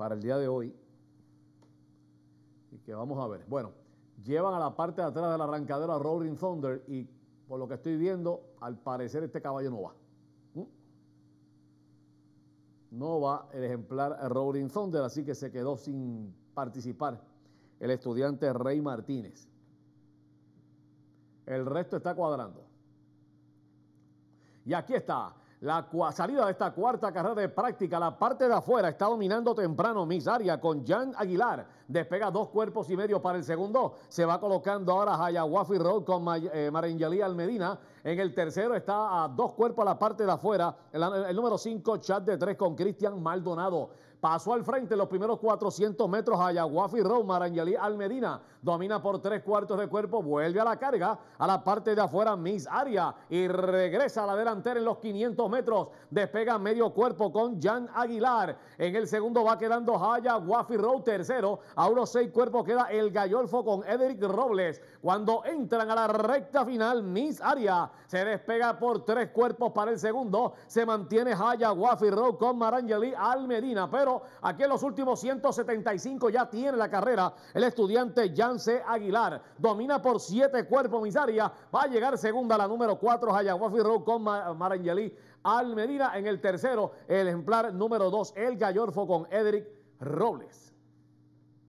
para el día de hoy y que vamos a ver. Bueno, llevan a la parte de atrás del arrancadero a Rolling Thunder y por lo que estoy viendo, al parecer este caballo no va. ¿Mm? No va el ejemplar Rolling Thunder, así que se quedó sin participar el estudiante Rey Martínez. El resto está cuadrando. Y aquí está, la salida de esta cuarta carrera de práctica, la parte de afuera está dominando temprano Miss Aria con Jan Aguilar. Despega dos cuerpos y medio para el segundo. Se va colocando ahora Hayawafi Road con eh, Almedina. En el tercero está a dos cuerpos a la parte de afuera. El, número 5, chat de tres con Cristian Maldonado. Pasó al frente los primeros 400 metros Ayaguafi Road, Marangeli Almedina. Domina por tres cuartos de cuerpo, vuelve a la carga a la parte de afuera Miss Aria y regresa a la delantera en los 500 metros. Despega medio cuerpo con Jan Aguilar. En el segundo va quedando Ayaguafi Road, tercero. A unos seis cuerpos queda el Gallolfo con Edric Robles. Cuando entran a la recta final, Miss Aria se despega por tres cuerpos para el segundo. Se mantiene Ayaguafi Road con Marangeli Almedina, pero aquí en los últimos 175 ya tiene la carrera el estudiante Yance Aguilar. Domina por siete cuerpos Misaria. Va a llegar segunda la número 4 Hayaguafi Road con Marangeli Almedina. En el tercero, el ejemplar número 2, el Gallorfo con Edric Robles.